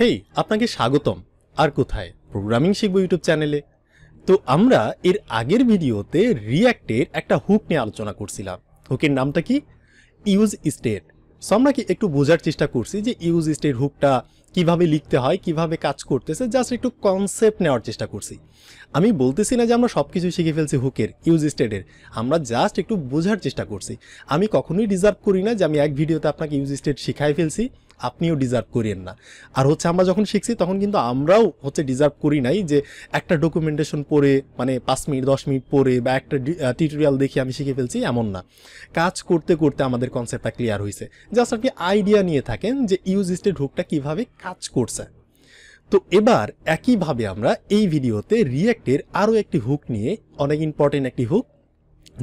হেই, আপনাকে স্বাগতম। আর কোথায়? প্রোগ্রামিং শিখব ইউটিউব চ্যানেলে তো আমরা এর আগের ভিডিওতে রিয়াক্টের একটা হুক নিয়ে আলোচনা করছিলাম। হুকের নামটা কি? ইউজ স্টেট সো আমরা কি একটু বোঝার চেষ্টা করছি যে ইউজ স্টেট হুকটা কীভাবে লিখতে হয়, কীভাবে কাজ করতেছে? জাস্ট একটু কনসেপ্ট নেওয়ার চেষ্টা করছি। আমি বলতেছি না যে আমরা সব কিছু শিখে ফেলছি হুকের ইউজ স্টেটের আমরা জাস্ট একটু বোঝার চেষ্টা করছি। আমি কখনোই ডিজার্ভ করি না যে আমি এক ভিডিওতে আপনাকে ইউজ স্টেট শিখাই ফেলছি। আপনিও ডিজার্ভ করিয়েন না। আর হচ্ছে আমরা যখন শিখছি, তখন কিন্তু আমরাও হচ্ছে ডিজার্ভ করি নাই যে একটা ডকুমেন্টেশন পড়ে মানে পাঁচ মিনিট, দশ মিনিট পড়ে বা একটা টিউটোরিয়াল দেখে আমি শিখে ফেলছি, এমন না। কাজ করতে করতে আমাদের কনসেপ্টটা ক্লিয়ার হয়েছে জাস্ট আপনি আইডিয়া নিয়ে থাকেন যে ইউজ স্টেট হুকটা কীভাবে কাজ করছে। তো এবার একইভাবে আমরা এই ভিডিওতে রিয়াক্টের আরও একটি হুক নিয়ে, অনেক ইম্পর্টেন্ট একটি হুক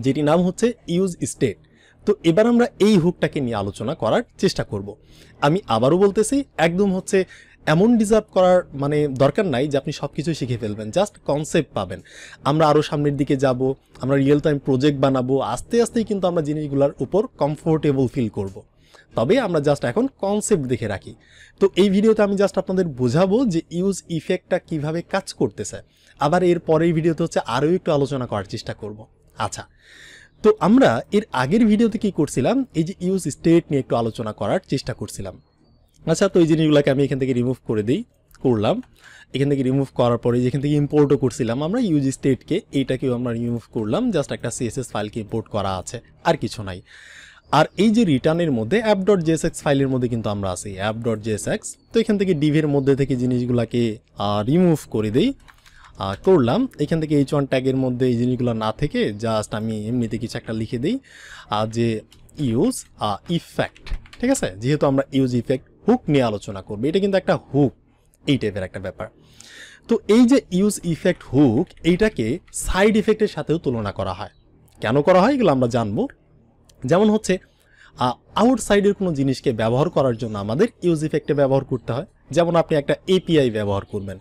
যেটি নাম হচ্ছে ইউজ স্টেট তো এবার আমরা এই হুকটাকে নিয়ে আলোচনা করার চেষ্টা করব। আমি আবারও বলতেছি, একদম হচ্ছে এমন ডিজার্ভ করার মানে দরকার নাই যে আপনি সব কিছু শিখে ফেলবেন জাস্ট কনসেপ্ট পাবেন। আমরা আরও সামনের দিকে যাব, আমরা রিয়েল টাইম প্রজেক্ট বানাবো, আস্তে আস্তেই কিন্তু আমরা জিনিসগুলোর উপর কমফোর্টেবল ফিল করব। তবে আমরা জাস্ট এখন কনসেপ্ট দেখে রাখি। তো এই ভিডিওতে আমি জাস্ট আপনাদের বোঝাবো যে ইউজ ইফেক্টটা কীভাবে কাজ করতেছে। আবার এর পরের ভিডিওতে হচ্ছে আরও একটু আলোচনা করার চেষ্টা করব। আচ্ছা তো আমরা এর আগের ভিডিওতে কি করছিলাম? এই যে ইউজ স্টেট নিয়ে একটু আলোচনা করার চেষ্টা করছিলাম। আচ্ছা তো এই জিনিসগুলোকে আমি এখান থেকে রিমুভ করে দিই, করলাম। এখান থেকে রিমুভ করার পরে যেখান থেকে ইম্পোর্টও করছিলাম, আমরা ইউজ স্টেটকে এইটাকেও আমরা রিমুভ করলাম জাস্ট একটা সিএসএস ফাইলকে ইম্পোর্ট করা আছে, আর কিছু নাই। আর এই যে রিটার্নের মধ্যে অ্যাপ ডট জেএসএক্স ফাইলের মধ্যে কিন্তু আমরা আছি অ্যাপ ডট জেএসএক্স তো এখান থেকে ডিভের মধ্যে থেকে জিনিসগুলোকে রিমুভ করে দিই। করলাম। এখান থেকে এইচ ওয়ান ট্যাগের মধ্যে এই জিনিসগুলো না থেকে জাস্ট আমি এমনিতে কিছু একটা লিখে দিই। যে ইউজ ইফেক্ট ঠিক আছে? যেহেতু আমরা ইউজ ইফেক্ট হুক নিয়ে আলোচনা করব, এটা কিন্তু একটা হুক এই টাইপের একটা ব্যাপার। তো এই যে ইউজ ইফেক্ট হুক এইটাকে সাইড ইফেক্টের সাথেও তুলনা করা হয়। কেন করা হয়? এগুলো আমরা জানব। যেমন হচ্ছে আউটসাইডের কোনো জিনিসকে ব্যবহার করার জন্য আমাদের ইউজ ইফেক্টে ব্যবহার করতে হয়। যেমন আপনি একটা এপিআই ব্যবহার করবেন।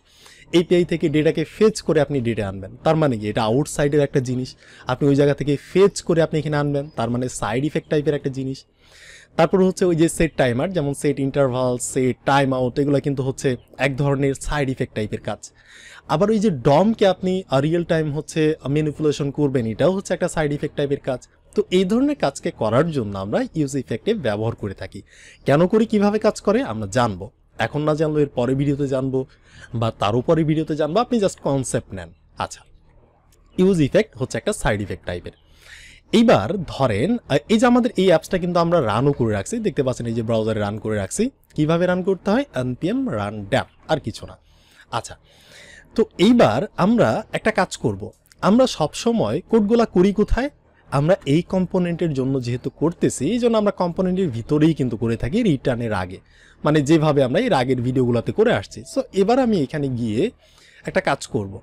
এপিআই থেকে ডেটাকে ফেচ করে আপনি ডেটা আনবেন। তার মানে কি? এটা আউটসাইডের একটা জিনিস। আপনি ওই জায়গা থেকে ফেচ করে আপনি এখানে আনবেন। তার মানে সাইড ইফেক্ট টাইপের একটা জিনিস। তারপর হচ্ছে ওই যে সেট টাইমার যেমন set interval set time out এগুলো কিন্তু হচ্ছে এক ধরনের সাইড ইফেক্ট টাইপের কাজ। আবার ওই যে ডমকে আপনি রিয়েল টাইম হচ্ছে ম্যানিপুলেশন করবেন, এটাও হচ্ছে একটা সাইড ইফেক্ট টাইপের কাজ। তো এই ধরনের কাজকে করার জন্য আমরা ইউজ ইফেক্টে ব্যবহার করে থাকি। কেন করি? কীভাবে কাজ করে? আমরা জানব। এখন না জানলো এর পরে ভিডিওতে জানব বা তার উপরে ভিডিওতে জানব, আপনি জাস্ট কনসেপ্ট নেন। আচ্ছা ইউজ ইফেক্ট হচ্ছে একটা সাইড ইফেক্ট টাইপের এইবার ধরেন এই যে আমাদের এই অ্যাপসটা কিন্তু আমরা রানও করে রাখছি, দেখতে পাচ্ছেন এই যে ব্রাউজারে রান করে রাখছি। কীভাবে রান করতে হয়? এনপিএম রান ড্যাপ আর কিছু না। আচ্ছা তো এইবার আমরা একটা কাজ করব। আমরা সব সময় কোডগুলা করি কোথায়? আমরা এই কম্পোনেন্টের জন্য যেহেতু করতেছি, এই জন্য আমরা কম্পোনেন্টের ভিতরেই কিন্তু করে থাকি রিটার্নের আগে। মানে যেভাবে আমরা এর আগের ভিডিওগুলোতে করে আসছি। সো এবার আমি এখানে গিয়ে একটা কাজ করব।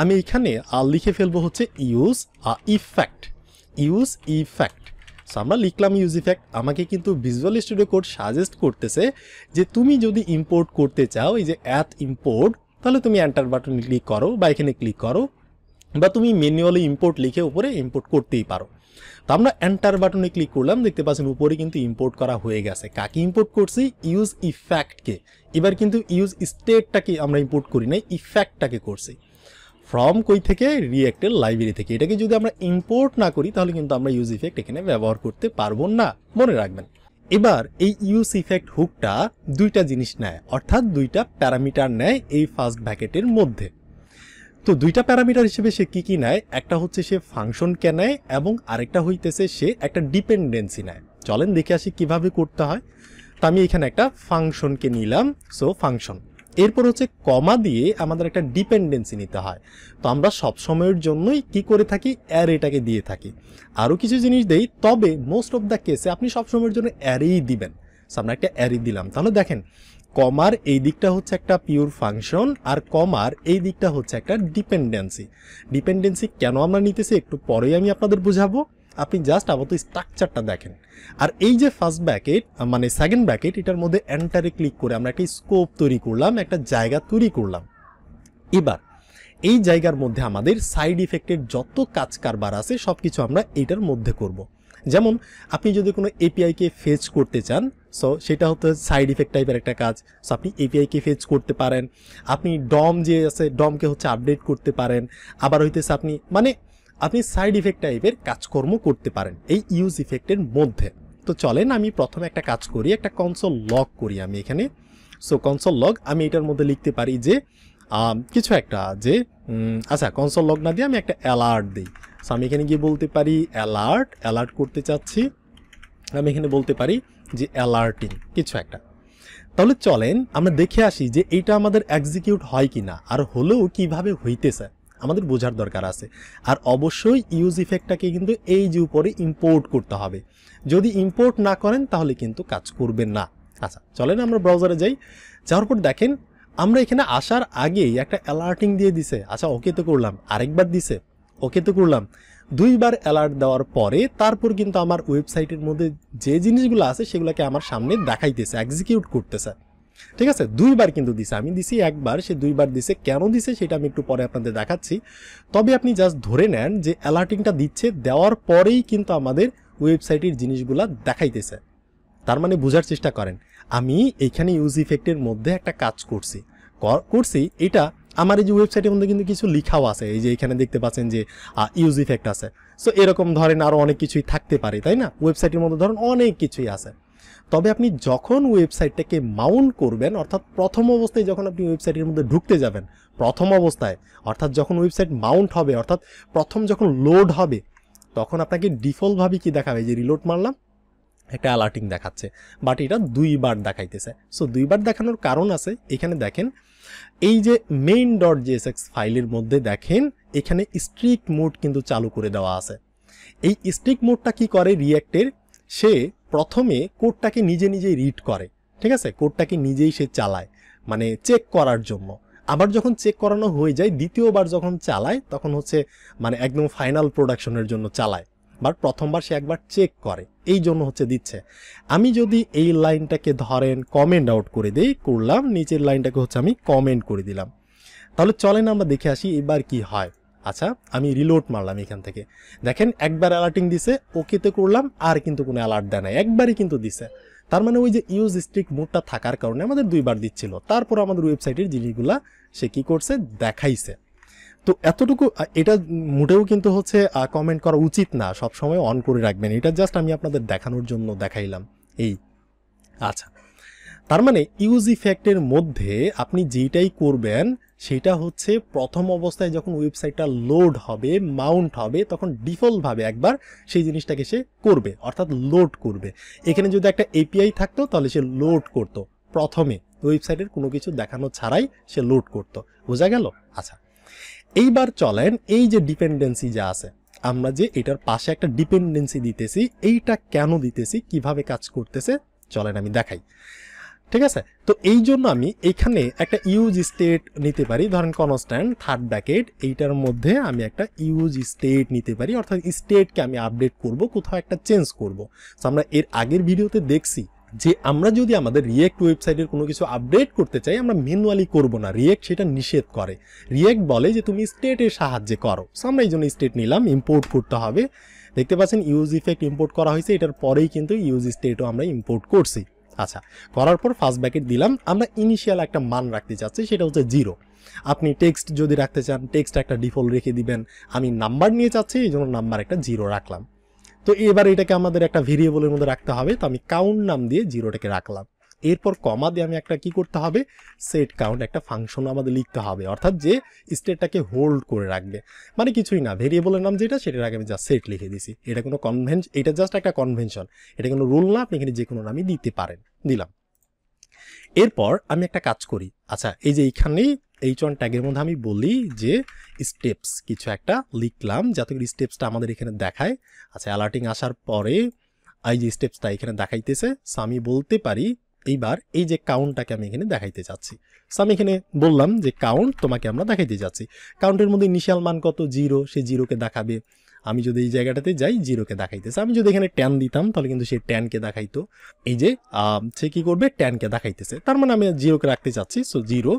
আমি এখানে লিখে ফেলব হচ্ছে use effect use effect so আমরা লিখলাম ইউজ ইফেক্ট আমাকে কিন্তু ভিজুয়াল স্টুডিও কোড সাজেস্ট করতেছে যে তুমি যদি ইম্পোর্ট করতে চাও, এই যে অ্যাথ ইম্পোর্ট তাহলে তুমি এন্টার বাটন ক্লিক করো বা এখানে ক্লিক করো বা তুমি ম্যানুয়ালি ইম্পোর্ট লিখে উপরে ইম্পোর্ট করতেই পারো। তো আমরা এন্টার বাটনে ক্লিক করলাম, দেখতে পাচ্ছেন উপরে কিন্তু ইম্পোর্ট করা হয়ে গেছে। কাকে ইম্পোর্ট করছি? ইউজ ইফেক্টকে এবার কিন্তু ইউজ স্টেটটাকে আমরা ইম্পোর্ট করি নাই ইফেক্টটাকে করছি। ফ্রম কই থেকে? রিয়েক্টের লাইব্রেরি থেকে। এটাকে যদি আমরা ইম্পোর্ট না করি, তাহলে কিন্তু আমরা ইউজ ইফেক্ট এখানে ব্যবহার করতে পারব না। মনে রাখবেন। এবার এই ইউজ ইফেক্ট হুকটা দুইটা জিনিস নেয়, অর্থাৎ দুইটা প্যারামিটার নেয় এই ফার্স্ট ব্যাকেটের মধ্যে। তো দুইটা প্যারামিটার হিসেবে সে কি কি নেয়? একটা হচ্ছে সে ফাংশনকে নেয় এবং আরেকটা হইতেছে সে একটা ডিপেন্ডেন্সি নেয়। চলেন দেখে আসি কীভাবে করতে হয়। তো আমি এখানে একটা ফাংশনকে নিলাম সো ফাংশন এরপর হচ্ছে কমা দিয়ে আমাদের একটা ডিপেন্ডেন্সি নিতে হয়। তো আমরা সব সময়ের জন্যই কি করে থাকি? অ্যারেটাকে দিয়ে থাকি। আরও কিছু জিনিস দেই, তবে মোস্ট অফ দ্য কেসে আপনি সব সময়ের জন্য অ্যারেই দিবেন। আমরা একটা অ্যারে দিলাম। তাহলে দেখেন কমার এই দিকটা হচ্ছে একটা পিওর ফাংশন আর কমার এই দিকটা হচ্ছে একটা ডিপেন্ডেন্সি ডিপেন্ডেন্সি কেন আমরা নিতেছি একটু পরেই আমি আপনাদের বুঝাবো। আপনি জাস্ট আপাতত স্ট্রাকচারটা দেখেন। আর এই যে ফার্স্ট ব্যাকেট মানে সেকেন্ড ব্যাকেট এটার মধ্যে এন্টারে ক্লিক করে আমরা একটা স্কোপ তৈরি করলাম, একটা জায়গা তৈরি করলাম। এবার, এই জায়গার মধ্যে আমাদের সাইড ইফেক্টের যত কাজ কারবার আছে সব কিছু আমরা এটার মধ্যে করব। যেমন, আপনি যদি কোনো এপিআইকে ফেচ করতে চান সো সেটা হচ্ছে সাইড ইফেক্ট টাইপের একটা কাজ। সো আপনি এপিআইকে ফেচ করতে পারেন। আপনি ডম যে আছে ডমকে হচ্ছে আপডেট করতে পারেন। আবার হইতেছে আপনি মানে আপনি সাইড ইফেক্ট টাইপের কাজকর্ম করতে পারেন এই ইউজ ইফেক্টের মধ্যে। তো চলেন আমি প্রথমে একটা কাজ করি, একটা কনসোল লগ করি আমি এখানে। সো কনসোল লগ আমি এটার মধ্যে লিখতে পারি যে কিছু একটা যে আচ্ছা কনসোল লগ না দিয়ে আমি একটা অ্যালার্ট দিই। সো আমি এখানে গিয়ে বলতে পারি অ্যালার্ট অ্যালার্ট করতে চাচ্ছি। আমি এখানে বলতে পারি যে অ্যালার্টিং কিছু একটা। তাহলে চলেন আমরা দেখে আসি যে এইটা আমাদের এক্সিকিউট হয় কি না আর হলেও কীভাবে হইতেছে, আমাদের বোঝার দরকার আছে। আর অবশ্যই ইউজ ইফেক্টটাকে কিন্তু এই যে উপরে ইম্পোর্ট করতে হবে। যদি ইম্পোর্ট না করেন, তাহলে কিন্তু কাজ করবেন না। আচ্ছা চলেন আমরা ব্রাউজারে যাই। যাওয়ার পর দেখেন, আমরা এখানে আসার আগেই একটা অ্যালার্টিং দিয়ে দিছে। আচ্ছা ওকে তো করলাম। আরেকবার দিছে। ওকে তো করলাম। দুইবার অ্যালার্ট দেওয়ার পরে তারপর কিন্তু আমার ওয়েবসাইটের মধ্যে যে জিনিসগুলো আছে সেগুলোকে আমার সামনে দেখাইতেছে এক্সিকিউট করতেছে। ঠিক আছে? দুইবার কিন্তু দিছে। আমি দিছি একবার, সে দুইবার দিছে। কেন দিছে সেটা আমি একটু পরে আপনাদের দেখাচ্ছি। তবে আপনি জাস্ট ধরে নেন যে অ্যালার্টিংটা দিচ্ছে, দেওয়ার পরেই কিন্তু আমাদের ওয়েবসাইটের জিনিসগুলো দেখাইতেছে। তার মানে বোঝার চেষ্টা করেন, আমি এইখানে ইউজ ইফেক্টের মধ্যে একটা কাজ করছি। করছি, এটা আমার এই যে ওয়েবসাইটের মধ্যে কিন্তু কিছু লিখাও আছে, এই যে এখানে দেখতে পাচ্ছেন যে ইউজ ইফেক্ট আছে। সো এরকম ধরেন আরও অনেক কিছুই থাকতে পারে, তাই না? ওয়েবসাইটের মধ্যে ধরেন অনেক কিছুই আছে। তবে আপনি যখন ওয়েবসাইটটাকে মাউন্ট করবেন, অর্থাৎ প্রথম অবস্থায় যখন আপনি ওয়েবসাইটের মধ্যে ঢুকতে যাবেন, প্রথম অবস্থায়, অর্থাৎ যখন ওয়েবসাইট মাউন্ট হবে, অর্থাৎ প্রথম যখন লোড হবে, তখন আপনাকে ডিফল্টভাবে কি দেখাবে? যে রিলোড মারলাম, একটা অ্যালার্টিং দেখাচ্ছে। বাট এটা দুইবার দেখাইতেছে। সো দুইবার দেখানোর কারণ আছে, এখানে দেখেন এই যে মেইন ডট জিএসএক্স ফাইলের মধ্যে দেখেন, এখানে স্ট্রিক মোড কিন্তু চালু করে দেওয়া আছে। এই স্ট্রিক মোডটা কি করে? রিয়াক্টের সে প্রথমে কোডটাকে নিজে নিজেই রিড করে, ঠিক আছে? কোডটাকে নিজেই সে চালায় মানে চেক করার জন্য। আবার যখন চেক করানো হয়ে যায়, দ্বিতীয়বার যখন চালায়, তখন হচ্ছে মানে একদম ফাইনাল প্রোডাকশনের জন্য চালায়। বাট প্রথমবার সে একবার চেক করে। এই জন্য হচ্ছে দিচ্ছে। আমি যদি এই লাইনটাকে ধরেন কমেন্ট আউট করে দেই, করলাম, নিচের লাইনটাকে হচ্ছে আমি কমেন্ট করে দিলাম। তাহলে চলেন আমরা দেখে আসি এবার কি হয়। আচ্ছা আমি রিলোড মারলাম এখান থেকে। দেখেন একবার অ্যালার্টিং দিছে ওকেতে করলাম, আর কিন্তু কোনো অ্যালার্ট দেয় না একবারই কিন্তু দিছে। তার মানে ওই যে ইউজ স্ট্রিক মোডটা থাকার কারণে আমাদের দুইবার দিচ্ছিল। তারপর আমাদের ওয়েবসাইটের জিনিসগুলা সে কি করছে? দেখাইছে। তো এতটুকু এটা মোটেও কিন্তু হচ্ছে কমেন্ট করা উচিত না। সব সময় অন করে রাখবেন। এটা জাস্ট আমি আপনাদের দেখানোর জন্য দেখাইলাম। এই আচ্ছা। তার মানে ইউজ ইফেক্টের মধ্যে আপনি যেটাই করবেন, সেটা হচ্ছে প্রথম অবস্থায় যখন ওয়েবসাইটটা লোড হবে মাউন্ট হবে, তখন ডিফল্টভাবে একবার সেই জিনিসটাকে সে করবে, অর্থাৎ লোড করবে। এখানে যদি একটা এপিআই থাকতো, তাহলে সে লোড করতো। প্রথমে ওয়েবসাইটের কোনো কিছু দেখানো ছাড়াই সে লোড করতো। বোঝা গেল? আচ্ছা। এইবার চলেন এই যে ডিপেন্ডেন্সি যা আছে, আমরা যে এটার পাশে একটা ডিপেন্ডেন্সি দিতেছি, এইটা কেন দিতেছি, কীভাবে কাজ করতেছে, চলেন আমি দেখাই। ঠিক আছে? তো এই জন্য আমি এখানে একটা ইউজ স্টেট নিতে পারি, ধরেন কনস্ট্যান্ট থার্ড ব্যাকেট এইটার মধ্যে আমি একটা ইউজ স্টেট নিতে পারি, অর্থাৎ স্টেটকে আমি আপডেট করব, কোথাও একটা চেঞ্জ করব। তো আমরা এর আগের ভিডিওতে দেখছি যে আমরা যদি আমাদের রিয়েক্ট ওয়েবসাইটের কোনো কিছু আপডেট করতে চাই, আমরা ম্যানুয়ালি করব না। রিয়েক্ট সেটা নিষেধ করে। রিয়েক্ট বলে যে তুমি স্টেটের সাহায্যে করো। সো আমরা এই জন্য স্টেট নিলাম ইম্পোর্ট করতে হবে। দেখতে পাচ্ছেন ইউজ ইফেক্ট ইম্পোর্ট করা হয়েছে, এটার পরেই কিন্তু ইউজ স্টেটও আমরা ইম্পোর্ট করছি। আচ্ছা করার পর ফার্স্ট ব্যাকেট দিলাম। আমরা ইনিশিয়াল একটা মান রাখতে চাচ্ছি, সেটা হচ্ছে জিরো আপনি টেক্সট যদি রাখতে চান টেক্সট একটা ডিফল্ট রেখে দিবেন। আমি নাম্বার নিয়ে চাচ্ছি, এই জন্য নাম্বার একটা জিরো রাখলাম। তো এবার এটাকে আমাদের একটা ভেরিয়েবলের মধ্যে রাখতে হবে। তো আমি কাউন্ট নাম দিয়ে জিরোটাকে রাখলাম। এরপর কমা দিয়ে আমি একটা কি করতে হবে? সেট কাউন্ট একটা ফাংশন আমাদের লিখতে হবে। অর্থাৎ যে স্টেটটাকে হোল্ড করে রাখবে। মানে কিছুই না। ভেরিয়েবলের নাম যেটা, সেটার আগে আমি জাস্ট সেট লিখে দিছি। এটা কোনো কনভেনশন এটা জাস্ট একটা কনভেনশন এটা কোনো রুল না, আপনি এখানে যে কোনো নামই দিতে পারেন। দিলাম। এরপর আমি একটা কাজ করি। আচ্ছা এই যে এইখানেই এইচ ওয়ান ট্যাগের মধ্যে আমি বলি যে স্টেপস কিছু একটা লিখলাম যাতে করে স্টেপসটা আমাদের এখানে দেখায়। আচ্ছা অ্যালার্টিং আসার পরে এই যে স্টেপসটা এখানে দেখাইতেছে সো আমি বলতে পারি এইবার এই যে কাউন্টটাকে আমি এখানে দেখাইতে চাচ্ছি। সো আমি এখানে বললাম যে কাউন্ট তোমাকে আমরা দেখাইতে যাচ্ছি কাউন্টের মধ্যে ইনিশিয়াল মান কত? জিরো সে জিরোকে দেখাবে। আমি যদি এই জায়গাটাতে যাই, জিরোকে দেখাইতেছে আমি যদি এখানে ট্যান দিতাম, তাহলে কিন্তু সে ট্যানকে দেখাইতো। এই যে সে কী করবে? ট্যানকে দেখাইতেছে। তার মানে আমি জিরোকে রাখতে চাচ্ছি। সো জিরো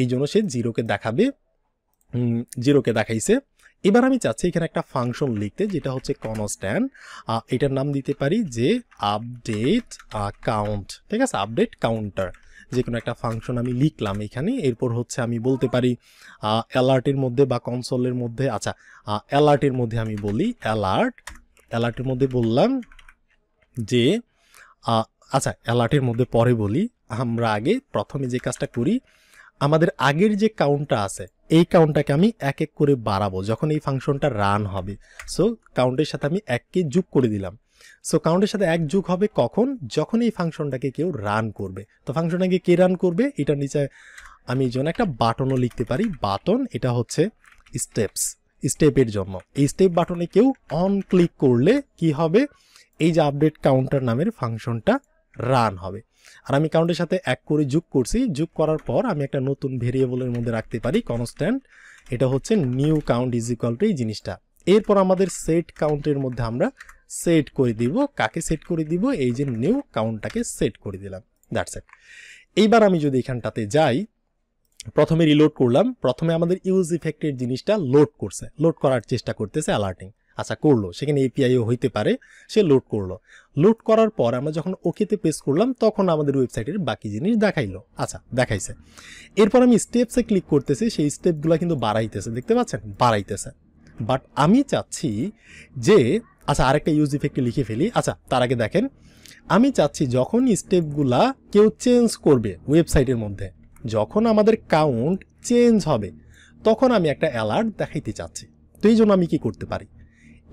এই জন্য সে জিরোকে দেখাবে। জিরোকে দেখাইছে। এবার আমি চাচ্ছি এখানে একটা ফাংশন লিখতে, যেটা হচ্ছে কনস্ট্যান্ট এটার নাম দিতে পারি যে আপডেট কাউন্ট ঠিক আছে? আপডেট কাউন্টার যে কোনো একটা ফাংশন আমি লিখলাম এখানে, এরপর হচ্ছে আমি বলতে পারি অ্যালার্টের মধ্যে বা কনসোলের মধ্যে আচ্ছা অ্যালার্টের মধ্যে আমি বলি অ্যালার্ট অ্যালার্টের মধ্যে বললাম যে আচ্ছা অ্যালার্টের মধ্যে পরে বলি, আমরা আগে প্রথমে যে কাজটা করি আমাদের আগের যে কাউন্টটা আছে, এই কাউন্টটাকে আমি এক এক করে বাড়াবো যখন এই ফাংশনটা রান হবে। সো কাউন্টের সাথে আমি এককে যোগ করে দিলাম। সো কাউন্টের সাথে এক যোগ হবে কখন? যখন এই ফাংশনটাকে কেউ রান করবে। তো ফাংশনটাকে কে রান করবে? এটার নিচে আমি জন্য একটা বাটনও লিখতে পারি। বাটন এটা হচ্ছে স্টেপস স্টেপের জন্য। এই স্টেপ বাটনে কেউ অন ক্লিক করলে কি হবে? এই যে আপডেট কাউন্টার নামের ফাংশনটা রান হবে। আর আমি কাউন্টের সাথে এক করে যোগ করছি। যোগ করার পর আমি একটা নতুন ভেরিয়েবলের মধ্যে রাখতে পারি কনস্ট্যান্ট এটা হচ্ছে new count is equal to এই জিনিসটা। এরপর আমাদের সেট কাউন্টের মধ্যে আমরা সেট করে দিব। কাকে সেট করে দিব? এই যে নিউ কাউন্টটাকে সেট করে দিলাম। দ্যাটস ইট এইবার আমি যদি এখানটাতে যাই, প্রথমে রিলোড করলাম। প্রথমে আমাদের ইউজ ইফেক্টের জিনিসটা লোড করছে। লোড করার চেষ্টা করতেছে অ্যালার্টিং আচ্ছা করল। সেখানে এপিআইও হইতে পারে, সে লোড করল। লোড করার পর আমরা যখন ওকেতে প্রেস করলাম, তখন আমাদের ওয়েবসাইটের বাকি জিনিস দেখাইলো। আচ্ছা দেখাইছে। এরপর আমি স্টেপসে ক্লিক করতেছি, সেই স্টেপগুলো কিন্তু বাড়াইতেছে। দেখতে পাচ্ছেন? বাড়াইতেছে। বাট আমি চাচ্ছি যে আচ্ছা আরেকটা ইউজ ইফেক্টে লিখে ফেলি। আচ্ছা তার আগে দেখেন, আমি চাচ্ছি যখন স্টেপগুলা কেউ চেঞ্জ করবে ওয়েবসাইটের মধ্যে, যখন আমাদের কাউন্ট চেঞ্জ হবে, তখন আমি একটা অ্যালার্ট দেখাইতে চাচ্ছি। তো এই জন্য আমি কি করতে পারি?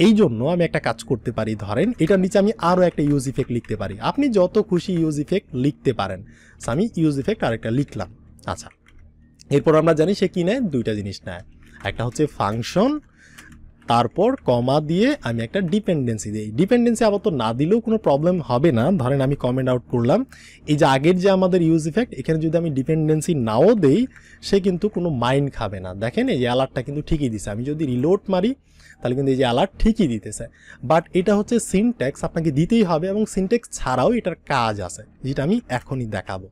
এই জন্য আমি একটা কাজ করতে পারি, ধরেন এটার নিচে আমি আরও একটা ইউজ ইফেক্ট লিখতে পারি। আপনি যত খুশি ইউজ ইফেক্ট লিখতে পারেন। আমি ইউজ ইফেক্ট আরেকটা লিখলাম। আচ্ছা এরপর আমরা জানি সে কী নেয়, দুইটা জিনিস নেয়। একটা হচ্ছে ফাংশন তারপর কমা দিয়ে আমি একটা ডিপেন্ডেন্সি দিই। ডিপেন্ডেন্সি আবার তো না দিলেও কোনো প্রবলেম হবে না। ধরেন আমি কমেন্ট আউট করলাম। এই যে আগের যে আমাদের ইউজ ইফেক্ট এখানে যদি আমি ডিপেন্ডেন্সি নাও দেই, সে কিন্তু কোনো মাইন্ড খাবে না। দেখেন এই অ্যালার্টটা কিন্তু ঠিকই দিছে। আমি যদি রিলোড মারি তাহলে কিন্তু এই যে অ্যালার্ট ঠিকই দিতেছে। বাট এটা হচ্ছে সিনটেক্স আপনাকে দিতেই হবে এবং সিনটেক্স ছাড়াও এটার কাজ আছে, যেটা আমি এখনই দেখাবো।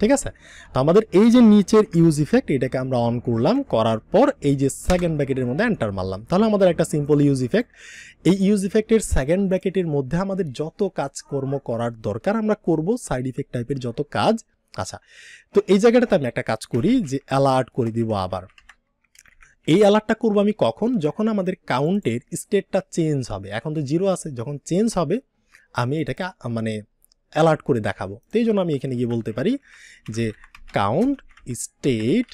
ঠিক আছে? তো আমাদের এই যে নিচের ইউজ ইফেক্ট এটাকে আমরা অন করলাম, করার পর এই যে সেকেন্ড ব্র্যাকেটের মধ্যে এন্টার মারলাম। তাহলে আমাদের একটা সিম্পল ইউজ ইফেক্ট এই ইউজ ইফেক্টের সেকেন্ড ব্র্যাকেটের মধ্যে আমাদের যত কাজকর্ম করার দরকার, আমরা করব সাইড ইফেক্ট টাইপের যত কাজ। আচ্ছা তো এই জায়গাটাতে আমি একটা কাজ করি, যে অ্যালার্ট করে দিব আবার। এই অ্যালার্টটা করব আমি কখন? যখন আমাদের কাউন্টের স্টেটটা চেঞ্জ হবে। এখন তো জিরো আছে। যখন চেঞ্জ হবে, আমি এটাকে মানে অ্যালার্ট করে দেখাবো। তো এই জন্য আমি এখানে গিয়ে বলতে পারি যে কাউন্ট স্টেট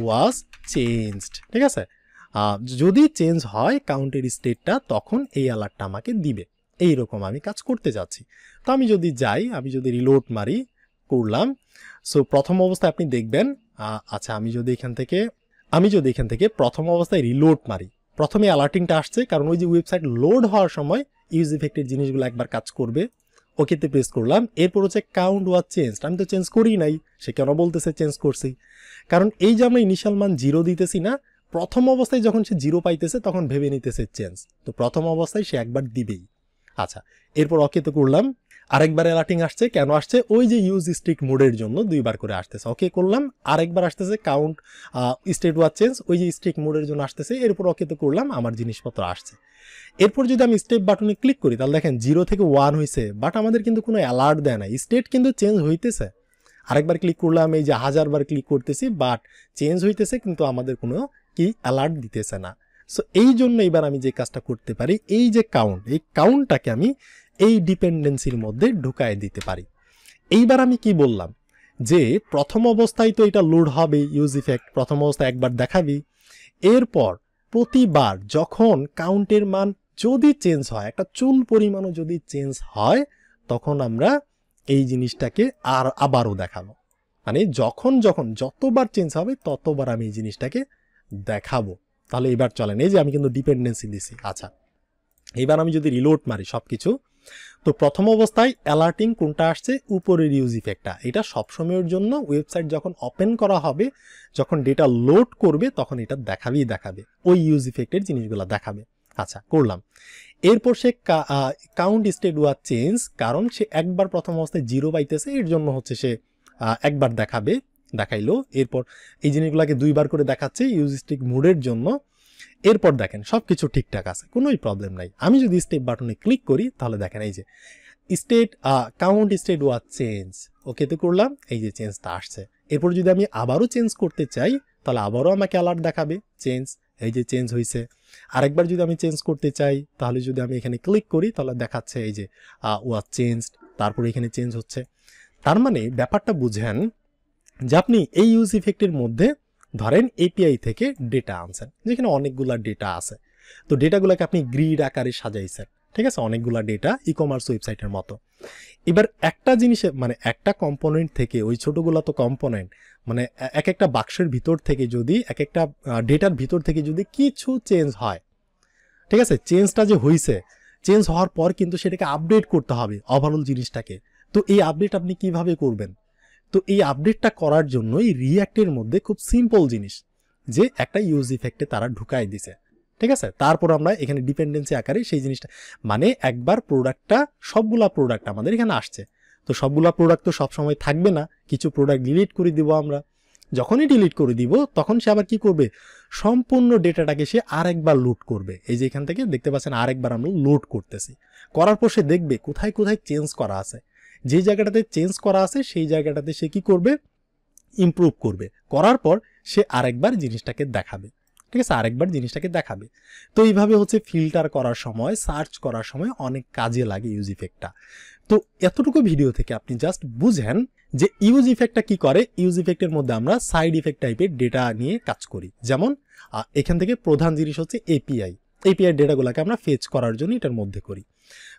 ওয়াজ চেঞ্জড। ঠিক আছে? যদি চেঞ্জ হয় কাউন্টের স্টেটটা, তখন এই অ্যালার্টটা আমাকে দিবে। এই রকম আমি কাজ করতে যাচ্ছি। তো আমি যদি যাই, আমি যদি রিলোড মারি, করলাম। সো প্রথম অবস্থায় আপনি দেখবেন আচ্ছা আমি যদি এখান থেকে আমি যদি এখান থেকে প্রথম অবস্থায় রিলোড মারি, প্রথমে অ্যালার্টিংটা আসছে, কারণ ওই যে ওয়েবসাইট লোড হওয়ার সময় ইউজ ইফেক্টের জিনিসগুলো একবার কাজ করবে। ওকেতে প্রেস করলাম, এরপর হচ্ছে কাউন্ট ওয়াজ চেঞ্জ আমি তো চেঞ্জ করি নাই, সে কেন বলতেছে চেঞ্জ করছি? কারণ এই যে আমরা ইনিশিয়াল মান জিরো দিতেছি না, প্রথম অবস্থায় যখন সে জিরো পাইতেছে, তখন ভেবে নিতেছে চেঞ্জ তো প্রথম অবস্থায় সে একবার দিবেই। আচ্ছা এরপর ওকেতে করলাম আরেকবার অ্যালার্টিং আসছে, কেন আসছে? ওই যে ইউজ স্টিক মোডের জন্য দুইবার করে আসতেছে। ওকে করলাম। আরেকবার আসতেছে কাউন্ট স্টেট ওয়াজ চেঞ্জ ওই যে স্টিক মোডের জন্য আসতেছে এরপর ওকেতে করলাম, আমার জিনিসপত্র আসছে। এরপর যদি আমি স্টেপ বাটনে ক্লিক করি, তাহলে দেখেন জিরো থেকে ওয়ান হয়েছে বাট আমাদের কিন্তু কোনো অ্যালার্ট দেয় না স্টেট কিন্তু চেঞ্জ হইতেছে। আরেকবার ক্লিক করলাম, এই যে হাজারবার ক্লিক করতেছি বাট চেঞ্জ হইতেছে, কিন্তু আমাদের কোনো কি অ্যালার্ট দিতেছে না। সো এই জন্য এবার আমি যে কাজটা করতে পারি, এই যে কাউন্ট এই কাউন্টটাকে আমি এই ডিপেন্ডেন্সির মধ্যে ঢুকায় দিতে পারি। এইবার আমি কি বললাম? যে প্রথম অবস্থায় তো এটা লোড হবে ইউজ ইফেক্ট প্রথম অবস্থায় একবার দেখাবি। এরপর প্রতিবার যখন কাউন্টের মান যদি চেঞ্জ হয়, একটা চুল পরিমাণও যদি চেঞ্জ হয়, তখন আমরা এই জিনিসটাকে আর আবারও দেখাবো। মানে যখন যখন যতবার চেঞ্জ হবে, ততবার আমি এই জিনিসটাকে দেখাবো। তাহলে এবার চলেন, এই যে আমি কিন্তু ডিপেন্ডেন্সি দিছি। আচ্ছা এবার আমি যদি রিলোড মারি সব কিছু তো প্রথম অবস্থায় অ্যালার্টিং কোনটা আসছে? উপরের ইউজ ইফেক্টটা এটা সবসময়ের জন্য ওয়েবসাইট যখন ওপেন করা হবে, যখন ডেটা লোড করবে, তখন এটা দেখাবেই দেখাবে। ওই ইউজ ইফেক্টের জিনিসগুলো দেখাবে। আচ্ছা করলাম। এরপর সে কাউন্ট স্টেট ওয়ার চেঞ্জ কারণ সে একবার প্রথম অবস্থায় জিরো পাইতেছে, এর জন্য হচ্ছে সে একবার দেখাবে, দেখাইলো। এরপর এই জিনিসগুলোকে দুইবার করে দেখাচ্ছে ইউজ স্টিক মুডের জন্য। এরপর দেখেন সব কিছু ঠিকঠাক আছে, কোনোই প্রবলেম নাই। আমি যদি স্টেপ বাটনে ক্লিক করি, তাহলে দেখেন এই যে state count state was change ওকেতে করলাম, এই যে চেঞ্জটা আসছে। এরপর যদি আমি আবারও চেঞ্জ করতে চাই, তাহলে আবারও আমাকে অ্যালার্ট দেখাবে চেঞ্জ এই যে চেঞ্জ হয়েছে আরেকবার যদি আমি চেঞ্জ করতে চাই, তাহলে যদি আমি এখানে ক্লিক করি, তাহলে দেখাচ্ছে এই যে ওয়াজ চেঞ্জ তারপরে এখানে চেঞ্জ হচ্ছে। তার মানে ব্যাপারটা বুঝেন যে আপনি এই ইউজ ইফেক্টের মধ্যে ধরেন এপিআই থেকে ডেটা আনছেন, যেখানে অনেকগুলা ডেটা আছে। তো ডেটাগুলোকে আপনি গ্রিড আকারে সাজাইছেন, ঠিক আছে? অনেকগুলা ডেটা ই কমার্স ওয়েবসাইটের মতো। এবার একটা জিনিসে মানে একটা কম্পোনেন্ট থেকে, ওই ছোটোগুলো তো কম্পোনেন্ট মানে এক একটা বাক্সের ভিতর থেকে যদি, এক একটা ডেটার ভিতর থেকে যদি কিছু চেঞ্জ হয়, ঠিক আছে? চেঞ্জটা যে হয়েছে চেঞ্জ হওয়ার পর কিন্তু সেটাকে আপডেট করতে হবে ওভারঅল জিনিসটাকে। তো এই আপডেট আপনি কীভাবে করবেন? তো এই আপডেটটা করার জন্য এই রিয়াক্টের মধ্যে খুব সিম্পল জিনিস, যে একটা ইউজ ইফেক্টে তারা ঢুকাই দিছে। ঠিক আছে? তারপর আমরা এখানে ডিপেন্ডেন্সি আকারে সেই জিনিসটা মানে একবার প্রোডাক্টটা সবগুলা প্রোডাক্ট আমাদের এখানে আসছে। তো সবগুলা প্রোডাক্ট তো সবসময় থাকবে না, কিছু প্রোডাক্ট ডিলিট করে দিব আমরা। যখনই ডিলিট করে দিব, তখন সে আবার কি করবে? সম্পূর্ণ ডেটাটাকে সে আরেকবার লোড করবে। এই যে এখান থেকে দেখতে পাচ্ছেন, আরেকবার আমরা লোড করতেছি। করার পর সে দেখবে, কোথায় কোথায় চেঞ্জ করা আছে। যে জায়গাটাতে চেঞ্জ করা আছে, সেই জায়গাটাতে সে কি করবে? ইমপ্রুভ করবে। করার পর সে আরেকবার জিনিসটাকে দেখাবে। ঠিক আছে? আরেকবার জিনিসটাকে দেখাবে। তো এইভাবে হচ্ছে ফিল্টার করার সময় সার্চ করার সময় অনেক কাজে লাগে ইউজ ইফেক্টটা তো এতটুকু ভিডিও থেকে আপনি জাস্ট বুঝেন যে ইউজ ইফেক্টটা কি করে? ইউজ ইফেক্টের মধ্যে আমরা সাইড ইফেক্ট টাইপের ডেটা নিয়ে কাজ করি। যেমন এখান থেকে প্রধান জিনিস হচ্ছে এপিআই এপিআই ডেটাগুলোকে আমরা ফেচ করার জন্য এটার মধ্যে করি।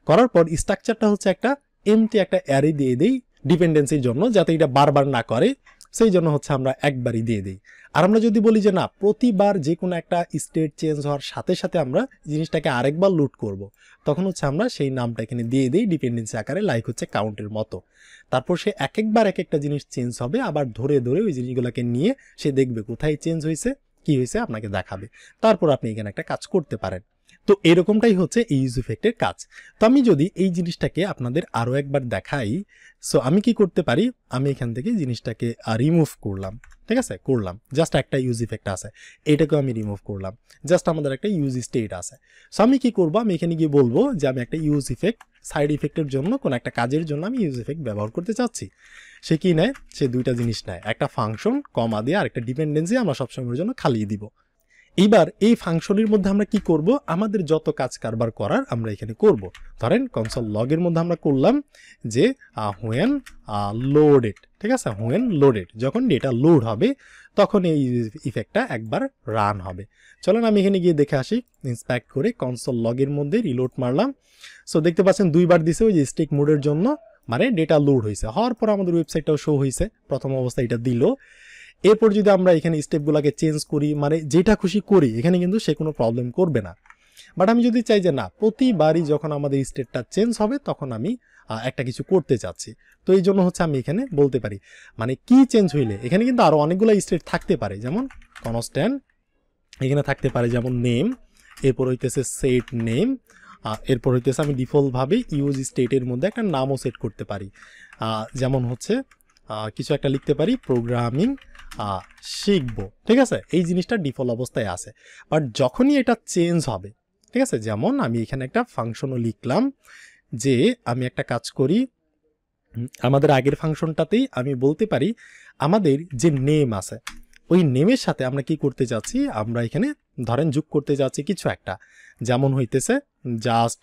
করার পর স্ট্রাকচারটা হচ্ছে একটা এমটি একটা অ্যারে দিয়ে দিই ডিপেন্ডেন্সির জন্য, যাতে এটা বারবার না করে, সেই জন্য হচ্ছে আমরা একবারই দিয়ে দিই। আর আমরা যদি বলি যে না, প্রতিবার যে কোনো একটা স্টেট চেঞ্জ হওয়ার সাথে সাথে আমরা জিনিসটাকে আরেকবার লুট করব। তখন হচ্ছে আমরা সেই নামটা এখানে দিয়ে দিই ডিপেন্ডেন্সি আকারে লাইক হচ্ছে কাউন্টের মতো। তারপর সে এক একবার এক একটা জিনিস চেঞ্জ হবে, আবার ধরে ধরে ওই জিনিসগুলোকে নিয়ে সে দেখবে কোথায় চেঞ্জ হয়েছে, কি হয়েছে, আপনাকে দেখাবে। তারপর আপনি এখানে একটা কাজ করতে পারেন। তো এরকমটাই হচ্ছে এই ইউজ ইফেক্টের কাজ। তো আমি যদি এই জিনিসটাকে আপনাদের আরও একবার দেখাই সো আমি কি করতে পারি? আমি এখান থেকে জিনিসটাকে রিমুভ করলাম। ঠিক আছে? করলাম। জাস্ট একটা ইউজ ইফেক্ট আছে। এটাকেও আমি রিমুভ করলাম। জাস্ট আমাদের একটা ইউজ স্টেট আছে। সো আমি কি করব? আমি এখানে গিয়ে বলব যে আমি একটা ইউজ ইফেক্ট সাইড ইফেক্টের জন্য, কোনো একটা কাজের জন্য আমি ইউজ ইফেক্ট ব্যবহার করতে চাচ্ছি। সে কি নেয়? সে দুইটা জিনিস নেয়। একটা ফাংশন কমা দিয়ে আর একটা ডিপেন্ডেন্সি আমরা সবসময়ের জন্য খালিয়ে দিব। এইবার এই ফাংশনের মধ্যে আমরা কি করব? আমাদের যত কাজ কারবার করার আমরা এখানে করব। ধরেন কনসোল লগের মধ্যে আমরা করলাম যে হোয়েন লোডেড ঠিক আছে? হোয়েন লোডেড যখন ডেটা লোড হবে, তখন এই ইফেক্টটা একবার রান হবে। চলেন আমি এখানে গিয়ে দেখে আসি। ইন্সপেক্ট করে কনসোল লগের মধ্যে রিলোড মারলাম। সো দেখতে পাচ্ছেন দুইবার দিছে ওই যে স্টিক মোডের জন্য। মানে ডেটা লোড হয়েছে হওয়ার পর আমাদের ওয়েবসাইটটাও শো হয়েছে প্রথম অবস্থায় এটা দিল। এরপর যদি আমরা এখানে স্টেপগুলোকে চেঞ্জ করি মানে যেটা খুশি করি, এখানে কিন্তু সে কোনো প্রবলেম করবে না। বাট আমি যদি চাই যে না, প্রতিবারই যখন আমাদের স্টেটটা চেঞ্জ হবে, তখন আমি একটা কিছু করতে চাচ্ছি তো এই জন্য হচ্ছে আমি এখানে বলতে পারি মানে কি চেঞ্জ হইলে, এখানে কিন্তু আরও অনেকগুলো স্টেট থাকতে পারে। যেমন কনস্ট্যান্ট এখানে থাকতে পারে যেমন নেম এরপর হইতেছে সেট নেম এরপর হইতেছে আমি ডিফল্টভাবে ইউজ স্টেটের মধ্যে একটা নামও সেট করতে পারি। যেমন হচ্ছে কিছু একটা লিখতে পারি প্রোগ্রামিং শিখব। ঠিক আছে? এই জিনিসটা ডিফল্ট অবস্থায় আছে। বাট যখনই এটা চেঞ্জ হবে, ঠিক আছে? যেমন আমি এখানে একটা ফাংশনও লিখলাম যে আমি একটা কাজ করি আমাদের আগের ফাংশনটাতেই আমি বলতে পারি, আমাদের যে নেম আছে, ওই নেমের সাথে আমরা কি করতে যাচ্ছি? আমরা এখানে ধরেন যোগ করতে যাচ্ছি কিছু একটা। যেমন হইতেছে জাস্ট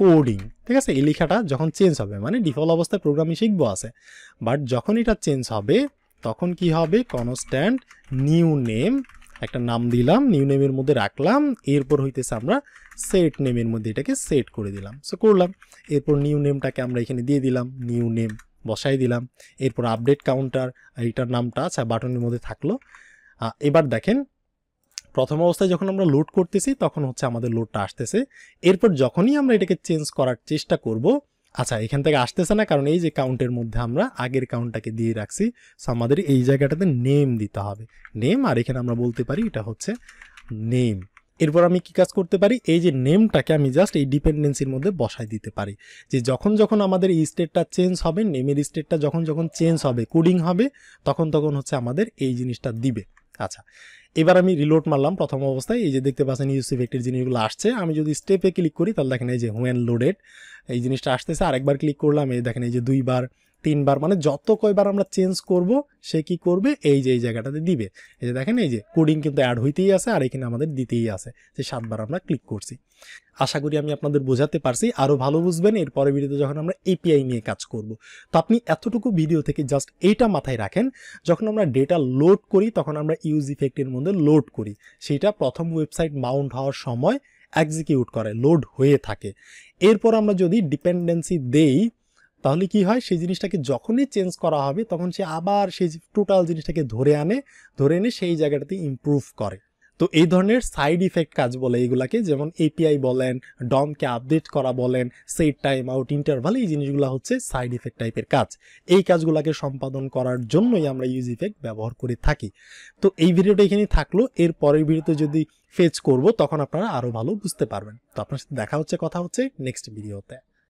কোডিং ঠিক আছে? এই লেখাটা যখন চেঞ্জ হবে মানে ডিফল্ট অবস্থায় প্রোগ্রামিং শিখব আছে। বাট যখন এটা চেঞ্জ হবে তখন কি হবে? কনস্ট্যান্ট নিউ নেম একটা নাম দিলাম নিউ নেমের মধ্যে রাখলাম, এরপর হইতেছে আমরা সেট নেমের মধ্যে এটাকে সেট করে দিলাম। সো করলাম। এরপর নিউ নেমটাকে আমরা এখানে দিয়ে দিলাম নিউ নেম বসাই দিলাম। এরপর আপডেট কাউন্টার এইটার নামটা আচ্ছা বাটনের মধ্যে থাকল। এবার দেখেন, প্রথম অবস্থায় যখন আমরা লোড করতেছি, তখন হচ্ছে আমাদের লোডটা আসতেছে। এরপর যখনই আমরা এটাকে চেঞ্জ করার চেষ্টা করব আচ্ছা এখান থেকে আসতেছে না, কারণ এই যে কাউন্টের মধ্যে আমরা আগের কাউন্টটাকে দিয়ে রাখছি সো আমাদের এই জায়গাটাতে নেম দিতে হবে। নেম আর এখানে আমরা বলতে পারি এটা হচ্ছে নেম এরপর আমি কি কাজ করতে পারি? এই যে নেমটাকে আমি জাস্ট এই ডিপেন্ডেন্সির মধ্যে বসাই দিতে পারি। যে যখন যখন আমাদের এই স্টেটটা চেঞ্জ হবে নেমের স্টেটটা যখন যখন চেঞ্জ হবে কোডিং হবে, তখন তখন হচ্ছে আমাদের এই জিনিসটা দিবে। আচ্ছা এবার আমি রিলোড মারলাম প্রথম অবস্থায়, এই যে দেখতে পাচ্ছেন ইউসি ইফেক্টের জিনিসগুলো আসছে, আমি যদি স্টেপে ক্লিক করি তাহলে দেখেন এই যে হোয়েন লোডেড এই জিনিসটা আসতেছে, আরেকবার ক্লিক করলাম, এই দেখেন এই যে দুইবার তিনবার মানে যত কয়বার আমরা চেঞ্জ করব, সে কি করবে? এই যে, এই জায়গাটাতে দিবে। এই যে দেখেন, এই যে কোডিং কিন্তু অ্যাড হইতেই আছে আর এখানে আমাদের দিতেই আছে। যে সাতবার আমরা ক্লিক করছি। আশা করি আমি আপনাদের বোঝাতে পারছি। আরও ভালো বুঝবেন এর পরে ভিডিওতে যখন আমরা এপিআই নিয়ে কাজ করব। তো আপনি এতটুকু ভিডিও থেকে জাস্ট এইটা মাথায় রাখেন, যখন আমরা ডেটা লোড করি, তখন আমরা ইউজ ইফেক্টের মধ্যে লোড করি। সেটা প্রথম ওয়েবসাইট মাউন্ট হওয়ার সময় এক্সিকিউট করে লোড হয়ে থাকে। এরপর আমরা যদি ডিপেন্ডেন্সি দেই তাহলে কি হয়? সেই জিনিসটাকে যখনই চেঞ্জ করা হবে, তখন সে আবার সেই টোটাল জিনিসটাকে ধরে আনে, ধরে এনে সেই জায়গাটাতে ইমপ্রুভ করে। তো এই ধরনের সাইড ইফেক্ট কাজ বলে এইগুলাকে যেমন এপিআই বলেন ডমকে আপডেট করা বলেন সেট টাইম আউট ইন্টারভাল এই জিনিসগুলো হচ্ছে সাইড ইফেক্ট টাইপের কাজ। এই কাজগুলোকে সম্পাদন করার জন্যই আমরা ইউজ ইফেক্ট ব্যবহার করে থাকি। তো এই ভিডিওটা এখানে থাকল। এর পরের ভিডিওতে যদি ফেচ করব, তখন আপনারা আরও ভালো বুঝতে পারবেন। তো আপনার সাথে দেখা হচ্ছে, কথা হচ্ছে নেক্সট ভিডিওতে